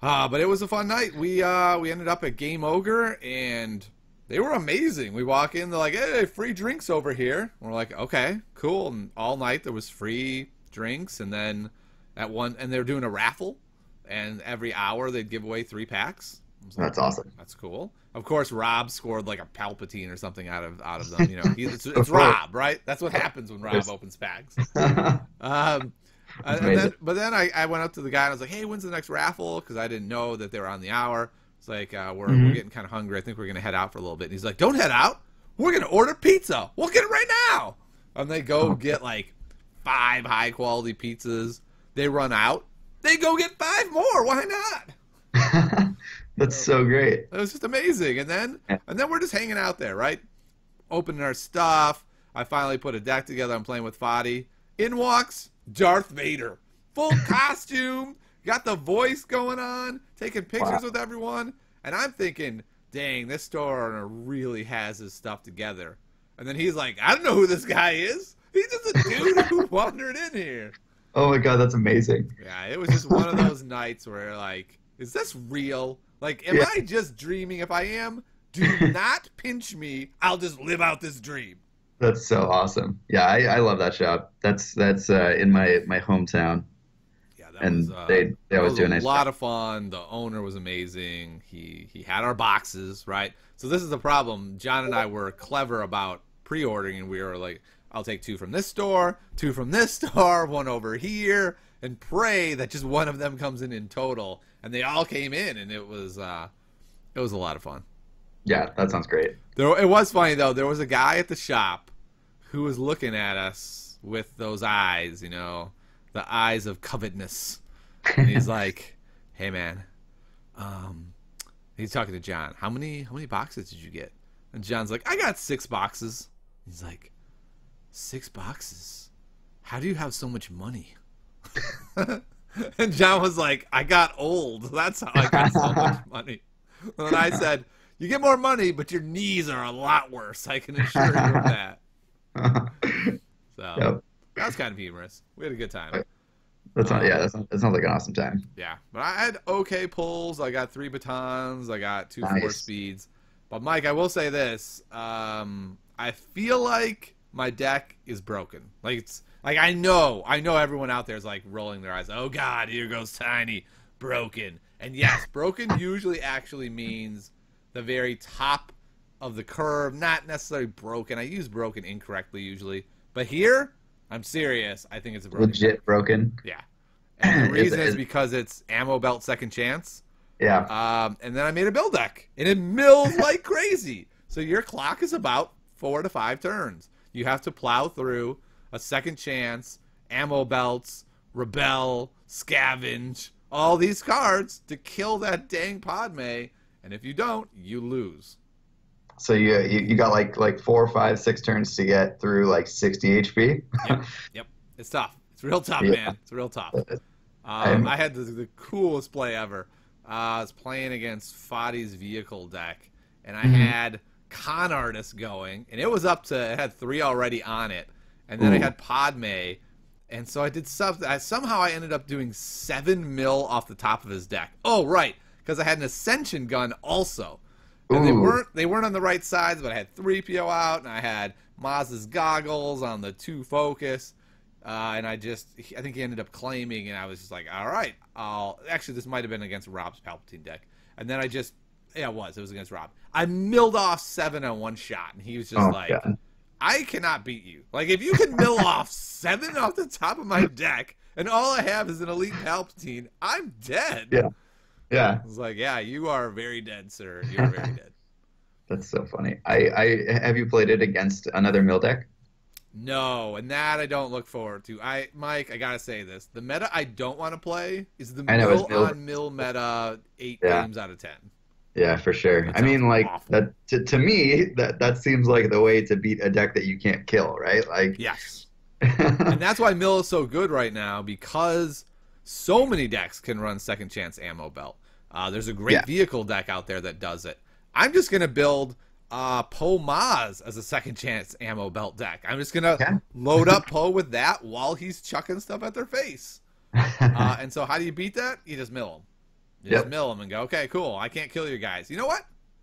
Speaker 1: Uh, but it was a fun night. We uh, we ended up at Game Ogre and they were amazing. We walk in, they're like, "Hey, free drinks over here." We're like, "Okay, cool." And all night there was free drinks, and then at one, and they were doing a raffle, and every hour they'd give away three packs. I was like,
Speaker 2: That's awesome.
Speaker 1: That's cool. Of course, Rob scored like a Palpatine or something out of out of them. You know, *laughs* he, it's, it's. Rob, right? That's what *laughs* happens when Rob
Speaker 2: Yes.
Speaker 1: opens packs. *laughs* Um, then, but then I, I went up to the guy and I was like, "Hey, when's the next raffle?" Because I didn't know that they were on the hour. It's like uh, we're, we're
Speaker 2: Mhm.
Speaker 1: getting kind of hungry. I think we're gonna head out for a little bit. And he's like, "Don't head out. We're gonna order pizza. We'll get it right now." And they go get like five high quality pizzas. They run out. They go get five more. Why not?
Speaker 2: That's so great.
Speaker 1: It was just amazing. And then
Speaker 2: Yeah.
Speaker 1: and then we're just hanging out there, right? Opening our stuff. I finally put a deck together. I'm playing with Fadi. In walks Darth Vader. Full *laughs* costume. Got the voice going on. Taking pictures
Speaker 2: Wow.
Speaker 1: with everyone. And I'm thinking, dang, this store owner really has his stuff together. And then he's like, I don't know who this guy is. He's just a dude who *laughs* wandered in here.
Speaker 2: Oh my god, that's amazing.
Speaker 1: Yeah, it was just one of those nights where like, is this real? Like, am
Speaker 2: Yeah.
Speaker 1: I just dreaming? If I am, do *laughs* not pinch me. I'll just live out this dream.
Speaker 2: That's so awesome. Yeah, I, I love that shop. That's that's uh, in my my hometown,
Speaker 1: Yeah, that
Speaker 2: and
Speaker 1: was, uh,
Speaker 2: they they always
Speaker 1: was
Speaker 2: do a
Speaker 1: a
Speaker 2: nice
Speaker 1: lot
Speaker 2: job.
Speaker 1: of fun. The owner was amazing. He he had our boxes right. So this is the problem. John and I were clever about pre-ordering, and we were like, "I'll take two from this store, two from this *laughs* store, one over here, and pray that just one of them comes in in total." And they all came in, and it was uh, it was a lot of fun.
Speaker 2: Yeah, that sounds great.
Speaker 1: There, it was funny though. There was a guy at the shop who was looking at us with those eyes, you know, the eyes of covetousness, and he's *laughs* like, "Hey, man," um, he's talking to John. How many how many boxes did you get? And John's like, "I got six boxes." He's like, six boxes? How do you have so much money?" *laughs* *laughs* and John was like, "I got old. That's how I got so much *laughs* money." And I said, "You get more money, but your knees are a lot worse. I can assure you of that." *laughs* So
Speaker 2: Yep.
Speaker 1: that was kind of humorous. We had a good time.
Speaker 2: That's not, yeah, that's, that sounds like an awesome time.
Speaker 1: Yeah, but I had okay pulls. I got three batons. I got two four
Speaker 2: Nice.
Speaker 1: speeds. But Mike, I will say this: um, I feel like my deck is broken. Like it's like I know, I know everyone out there is like rolling their eyes. Oh God, here goes Tiny, broken. And yes, *laughs* broken usually actually means the very top of the curve, not necessarily broken. I use broken incorrectly usually, but here I'm serious. I think it's a broken.
Speaker 2: Legit broken.
Speaker 1: Yeah. And the *clears throat*
Speaker 2: Is
Speaker 1: reason
Speaker 2: it-
Speaker 1: is because it's ammo belt second chance.
Speaker 2: Yeah.
Speaker 1: Um, and then I made a build deck, and it mills *laughs* like crazy. So your clock is about four to five turns. You have to plow through a second chance, ammo belts, rebel, scavenge, all these cards to kill that dang Padme. And if you don't, you lose.
Speaker 2: So you, you you got like like four, five, six turns to get through like 60 HP.
Speaker 1: Yep. It's tough. It's real tough,
Speaker 2: Yeah.
Speaker 1: man. It's real tough. Um,
Speaker 2: I'm-
Speaker 1: had the, the coolest play ever. Uh, I was playing against Fadi's vehicle deck, and I
Speaker 2: Mhm.
Speaker 1: had Con Artist going, and it was up to it had three already on it, and then I
Speaker 2: Ooh.
Speaker 1: had Padme, and so I did something. I, somehow I ended up doing seven mill off the top of his deck. Oh right, because I had an Ascension gun also, and they weren't they weren't on the right sides, but I had three PO out, and I had Maz's goggles on the two focus. Uh, and I just, I think he ended up claiming, and I was just like, all right, I'll. Actually, this might have been against Rob's Palpatine deck, and then I just, yeah, it was, it was against Rob. I milled off seven on one shot, and he was just
Speaker 2: Oh,
Speaker 1: like,
Speaker 2: God.
Speaker 1: I cannot beat you. Like, if you can mill *laughs* off seven off the top of my deck, and all I have is an elite Palpatine, I'm dead.
Speaker 2: Yeah. Yeah,
Speaker 1: It's like, yeah, you are very dead, sir. You're very *laughs* dead.
Speaker 2: that's so funny. I, I have you played it against another mill deck?
Speaker 1: No, and that I don't look forward to. I, Mike, I gotta say this: the meta I don't want to play is the
Speaker 2: I know,
Speaker 1: mill
Speaker 2: mill-
Speaker 1: on mill meta, eight
Speaker 2: Yeah.
Speaker 1: games out of ten.
Speaker 2: Yeah, for sure.
Speaker 1: That
Speaker 2: I mean, like
Speaker 1: awful.
Speaker 2: that to, to me that that seems like the way to beat a deck that you can't kill, right? Like,
Speaker 1: Yes, *laughs* and that's why mill is so good right now because so many decks can run second chance ammo belt. Uh, there's a great
Speaker 2: Yeah.
Speaker 1: vehicle deck out there that does it. I'm just gonna build uh, Poe Maz as a second chance ammo belt deck. I'm just gonna
Speaker 2: Yeah.
Speaker 1: load up *laughs* Poe with that while he's chucking stuff at their face. *laughs* Uh, and so, how do you beat that? You just mill them. Just
Speaker 2: Yep.
Speaker 1: mill them and go, okay, cool. I can't kill your guys. You know what?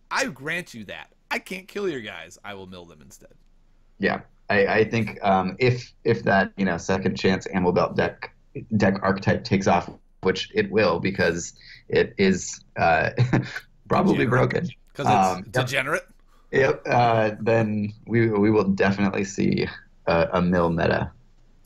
Speaker 1: I grant you that. I can't kill your guys. I will mill them instead.
Speaker 2: yeah, I, I think um, if if that you know second chance ammo belt deck deck archetype takes off, which it will because it is uh, *laughs* probably broken.
Speaker 1: Because it's
Speaker 2: Um,
Speaker 1: degenerate.
Speaker 2: Yep. Uh, then we we will definitely see a, a mill meta.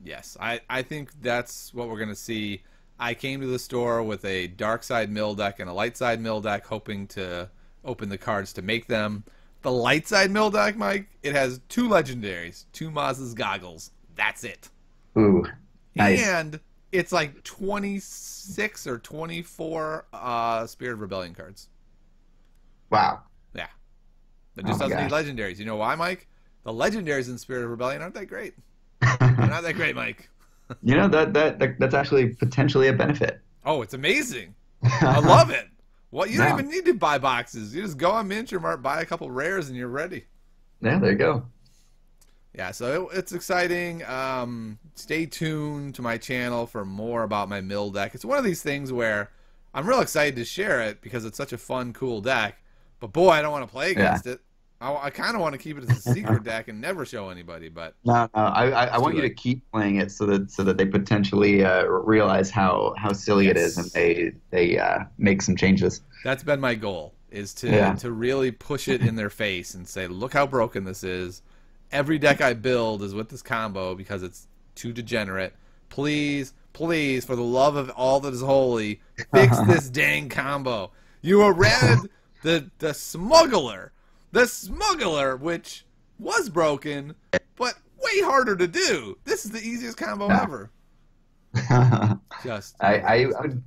Speaker 1: Yes, I, I think that's what we're going to see. I came to the store with a dark side mill deck and a light side mill deck, hoping to open the cards to make them. The light side mill deck, Mike, it has two legendaries, two Maz's goggles. That's it.
Speaker 2: Ooh, nice.
Speaker 1: And it's like 26 or 24 uh, Spirit of Rebellion cards.
Speaker 2: Wow.
Speaker 1: Yeah. It
Speaker 2: Oh
Speaker 1: just
Speaker 2: my
Speaker 1: doesn't need legendaries. You know why, Mike? The legendaries in Spirit of Rebellion aren't that great. *laughs* They're not that great, Mike.
Speaker 2: You know that, that that that's actually potentially a benefit.
Speaker 1: Oh, it's amazing. *laughs* I love it. What you don't even need to buy boxes. You just go on Miniature Mart, buy a couple rares, and you're ready.
Speaker 2: Yeah, there you go.
Speaker 1: Yeah, so it, it's exciting. Um, stay tuned to my channel for more about my mill deck. It's one of these things where I'm real excited to share it because it's such a fun, cool deck. But boy, I don't want to play against it. I, I kind of want to keep it as a secret deck and never show anybody. But
Speaker 2: No, no, I, I, I want you to keep playing it so that so that they potentially uh, realize how, how silly it is and they they uh, make some changes.
Speaker 1: that's been my goal is to
Speaker 2: Yeah.
Speaker 1: to really push it in their face and say, look how broken this is. Every deck I build is with this combo because it's too degenerate. Please, please, for the love of all that is holy, fix *laughs* this dang combo. You are red the the smuggler. The smuggler, which was broken, but way harder to do. This is the easiest combo
Speaker 2: Yeah.
Speaker 1: ever. *laughs* Just
Speaker 2: I, I, would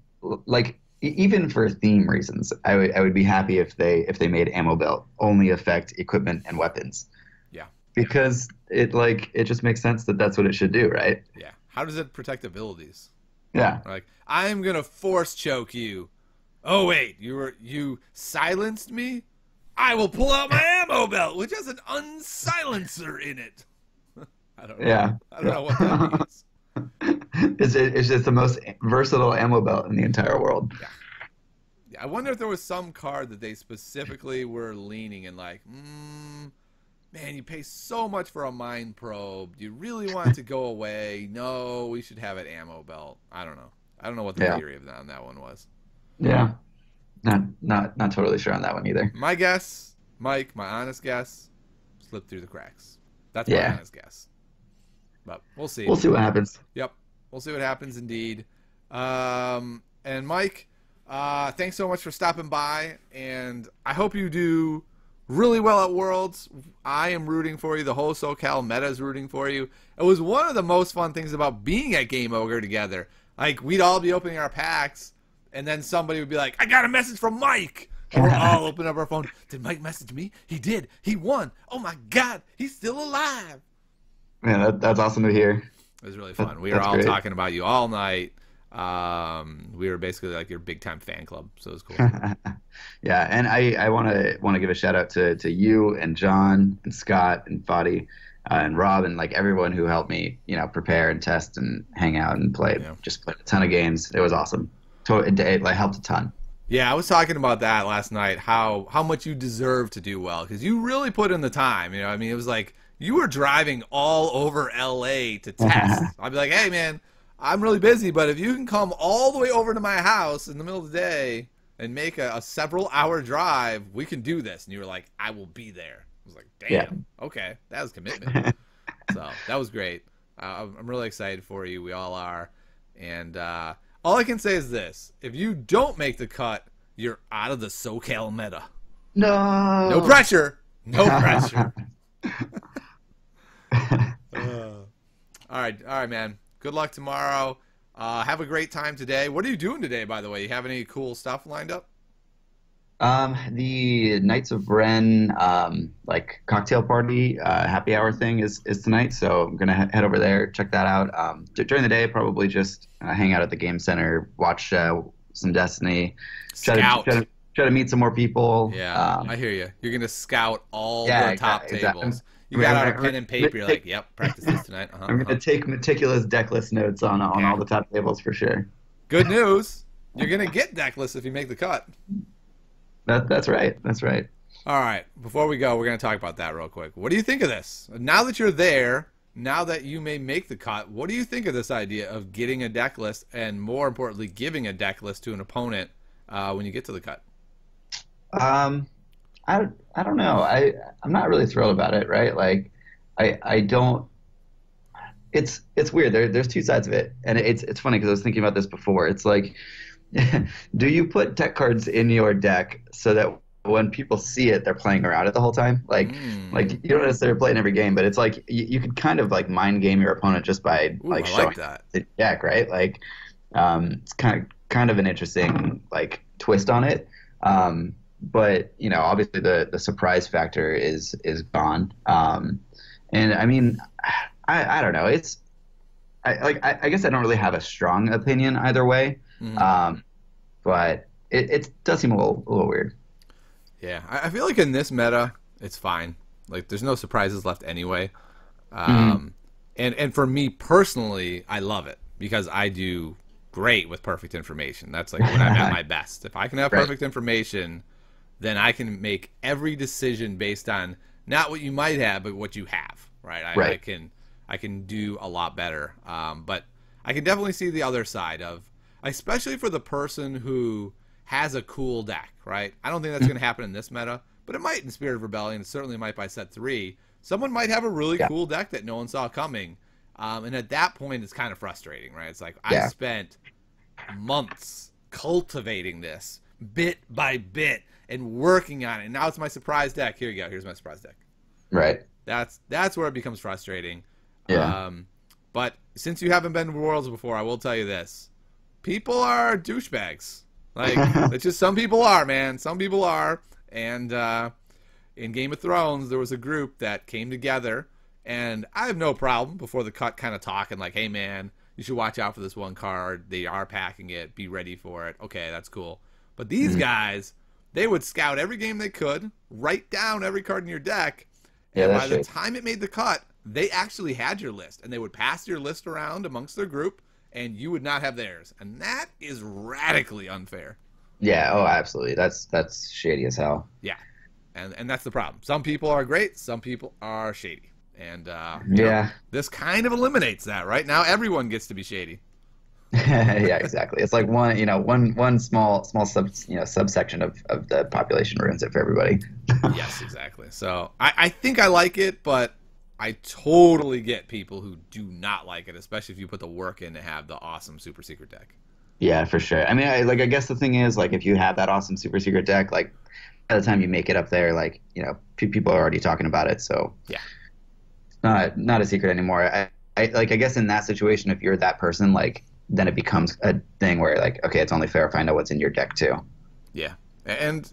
Speaker 2: like even for theme reasons. I would I would be happy if they if they made ammo belt only affect equipment and weapons.
Speaker 1: Yeah.
Speaker 2: Because it like it just makes sense that that's what it should do, right?
Speaker 1: yeah. How does it protect abilities?
Speaker 2: Yeah.
Speaker 1: Like, I'm gonna force choke you. Oh wait, you were you silenced me? I will pull out my ammo belt, which has an unsilencer in it. *laughs* I don't know.
Speaker 2: Yeah.
Speaker 1: I don't know what that *laughs* means.
Speaker 2: it's it's just the most versatile ammo belt in the entire world. Yeah.
Speaker 1: I wonder if there was some card that they specifically were leaning and like, mm, man, you pay so much for a mind probe. Do you really want it to go away? No, we should have it ammo belt. I don't know. I don't know what the
Speaker 2: Yeah.
Speaker 1: theory of that on that one was.
Speaker 2: Yeah. Not not not totally sure on that one either.
Speaker 1: My guess, Mike, my honest guess, slipped through the cracks. That's my
Speaker 2: Yeah.
Speaker 1: honest guess. But we'll see.
Speaker 2: We'll see what happens.
Speaker 1: Yep. We'll see what happens indeed. Um, and Mike, uh, thanks so much for stopping by. And I hope you do really well at Worlds. I am rooting for you. The whole SoCal meta is rooting for you. It was one of the most fun things about being at Game Ogre together. Like, we'd all be opening our packs, and then somebody would be like, I got a message from Mike. *laughs* And we're all open up our phone. Did Mike message me? He did. He won. Oh my God. He's still alive.
Speaker 2: Man, that, that's awesome to hear.
Speaker 1: It was really
Speaker 2: That-
Speaker 1: fun. We were all
Speaker 2: great.
Speaker 1: talking about you all night. Um, we were basically like your big time fan club, so it was cool. *laughs*
Speaker 2: yeah, and I I want to want to give a shout out to to you and John and Scott and Fadi. Uh, and Rob and like everyone who helped me, you know, prepare and test and hang out and play.
Speaker 1: Yeah.
Speaker 2: Just played a ton of games. It was awesome. So it, it helped a ton.
Speaker 1: Yeah, I was talking about that last night. How how much you deserve to do well because you really put in the time. You know, I mean, it was like you were driving all over L.A. to *laughs* test. I'd be like, hey man, I'm really busy, but if you can come all the way over to my house in the middle of the day and make a, a several hour drive, we can do this. And you were like, I will be there. I was like, damn,
Speaker 2: Yeah.
Speaker 1: okay, that was commitment. *laughs* so that was great. Uh, I'm I'm really excited for you. We all are. And uh, all I can say is this: if you don't make the cut, you're out of the SoCal meta.
Speaker 2: No.
Speaker 1: No pressure. No *laughs* pressure. *laughs* Uh, all right, all right, man. Good luck tomorrow. Uh, have a great time today. What are you doing today, by the way? You have any cool stuff lined up?
Speaker 2: Um, the Knights of Ren, um, like cocktail party, uh, happy hour thing is, is tonight. So I'm gonna he- head over there, check that out. Um, d- during the day, probably just uh, hang out at the game center, watch uh, some Destiny, try to,
Speaker 1: Scout.
Speaker 2: try to try to meet some more people.
Speaker 1: Yeah,
Speaker 2: Um,
Speaker 1: I hear you. You're gonna scout all
Speaker 2: Yeah,
Speaker 1: the top
Speaker 2: exactly, exactly.
Speaker 1: tables. You got out a pen and paper. You're like, "Yep, practice this tonight." Uh-huh,
Speaker 2: I'm
Speaker 1: uh-huh.
Speaker 2: gonna take meticulous deck list notes on on all the top tables for sure.
Speaker 1: Good news. You're gonna get deck lists if you make the cut.
Speaker 2: That that's right. That's right.
Speaker 1: All right. Before we go, we're going to talk about that real quick. What do you think of this? Now that you're there, now that you may make the cut, what do you think of this idea of getting a deck list and, more importantly, giving a deck list to an opponent uh, when you get to the cut?
Speaker 2: Um, I, I don't know. I I'm not really thrilled about it. Right? Like, I I don't. It's it's weird. There there's two sides of it, and it's it's funny because I was thinking about this before. It's like, *laughs* do you put deck cards in your deck so that when people see it, they're playing around it the whole time? Like.
Speaker 1: Mm.
Speaker 2: Like you don't necessarily play in every game, but it's like you, you could kind of like mind game your opponent just by
Speaker 1: Ooh,
Speaker 2: like
Speaker 1: I
Speaker 2: showing
Speaker 1: like that.
Speaker 2: the deck, right? Like, um, it's kind of kind of an interesting like twist on it. Um, but you know, obviously the the surprise factor is is gone. Um, and I mean, I I don't know. It's I like I, I guess I don't really have a strong opinion either way.
Speaker 1: Mhm.
Speaker 2: Um, but it, it does seem a little a little weird.
Speaker 1: Yeah, I feel like in this meta, it's fine. Like, there's no surprises left anyway.
Speaker 2: Mm-hmm.
Speaker 1: Um, and and for me personally, I love it because I do great with perfect information. That's like when I'm at *laughs* my best. If I can have
Speaker 2: Right.
Speaker 1: perfect information, then I can make every decision based on not what you might have, but what you have. Right? I, I can I can do a lot better. Um, but I can definitely see the other side of, especially for the person who has a cool deck. Right? I don't think that's going to happen in this meta, but it might in Spirit of Rebellion. It certainly might by set three. Someone might have a really
Speaker 2: Yeah.
Speaker 1: cool deck that no one saw coming. Um, and at that point, it's kind of frustrating, right? It's like I spent months cultivating this bit by bit and working on it. And now it's my surprise deck. Here you go. Here's my surprise deck.
Speaker 2: Right.
Speaker 1: That's that's where it becomes frustrating.
Speaker 2: Yeah.
Speaker 1: Um, but since you haven't been to Worlds before, I will tell you this: people are douchebags. Like *laughs* it's just some people are, man. Some people are. And uh, in Game of Thrones, there was a group that came together, and I have no problem before the cut, kind of talking like, "Hey, man, you should watch out for this one card. They are packing it. Be ready for it." Okay, that's cool. But these guys, they would scout every game they could, write down every card in your deck,
Speaker 2: Yeah,
Speaker 1: and by the time it made the cut, they actually had your list, and they would pass your list around amongst their group, and you would not have theirs, and that is radically unfair.
Speaker 2: Yeah. Oh, absolutely. That's that's shady as hell.
Speaker 1: Yeah, and and that's the problem. Some people are great, some people are shady, and uh, you know,
Speaker 2: Yeah.
Speaker 1: this kind of eliminates that. Right now, everyone gets to be shady. *laughs*
Speaker 2: yeah, exactly. It's like one, you know, one one small small sub, you know, subsection of, of the population ruins it for everybody. *laughs*
Speaker 1: yes, exactly. So I, I think I like it, but I totally get people who do not like it, especially if you put the work in to have the awesome super secret deck.
Speaker 2: Yeah, for sure. I mean, I, like I guess the thing is, like, if you have that awesome super secret deck, like, by the time you make it up there, like, you know, pe- people are already talking about it, so
Speaker 1: Yeah.
Speaker 2: not not a secret anymore. I, I like, I guess in that situation, if you're that person, like, then it becomes a thing where, like, okay, it's only fair if I know what's in your deck too.
Speaker 1: Yeah, and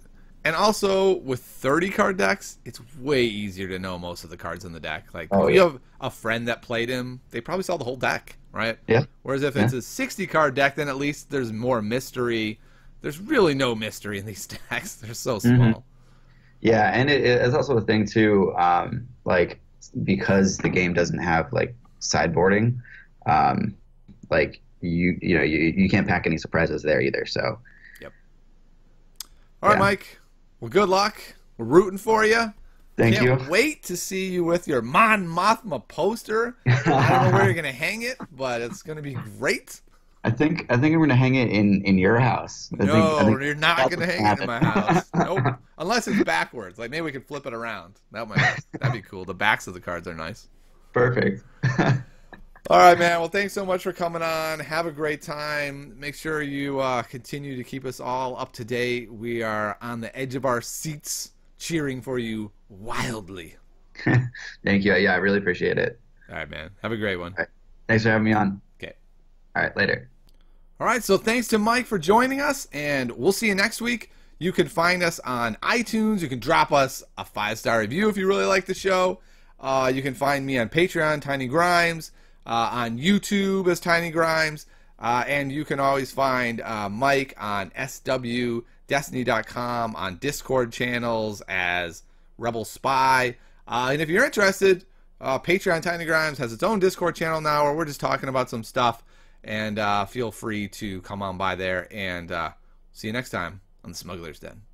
Speaker 1: And also with 30 card decks, it's way easier to know most of the cards in the deck. Like
Speaker 2: Oh,
Speaker 1: if you have a friend that played him, they probably saw the whole deck, right?
Speaker 2: Yeah.
Speaker 1: Whereas if it's a 60 card deck, then at least there's more mystery. There's really no mystery in these *laughs* decks. They're so small.
Speaker 2: Mhm. Yeah, and it, it's also a thing too, um, like because the game doesn't have like sideboarding, um, like you you know you, you can't pack any surprises there either. So Yep.
Speaker 1: All right,
Speaker 2: Yeah.
Speaker 1: Mike. Well, good luck. We're rooting for you.
Speaker 2: thank you.
Speaker 1: Can't
Speaker 2: you.
Speaker 1: wait to see you with your Mon Mothma poster. *laughs* I don't know where you're gonna hang it, but it's gonna be great.
Speaker 2: I think I think I'm gonna hang it in in your house. I
Speaker 1: no,
Speaker 2: think, I think
Speaker 1: you're not gonna hang it in my house. *laughs* Nope. Unless it's backwards. Like maybe we could flip it around. That might that'd be cool. The backs of the cards are nice.
Speaker 2: Perfect. *laughs*
Speaker 1: All right, man. Well, thanks so much for coming on. Have a great time. Make sure you uh, continue to keep us all up to date. We are on the edge of our seats, cheering for you wildly. *laughs*
Speaker 2: Thank you. Yeah, I really appreciate it.
Speaker 1: All right, man. Have a great one.
Speaker 2: Thanks for having me on.
Speaker 1: Okay.
Speaker 2: All right, later.
Speaker 1: All right, so thanks to Mike for joining us, and we'll see you next week. You can find us on iTunes. You can drop us a five star review if you really like the show. Uh, you can find me on Patreon, Tiny Grimes, uh, on YouTube as Tiny Grimes, uh, and you can always find uh, Mike on SWDestiny.com, on Discord channels as Rebel Spy. Uh, and if you're interested, uh, Patreon Tiny Grimes has its own Discord channel now where we're just talking about some stuff. And uh, feel free to come on by there and see you next time on the Smuggler's Den.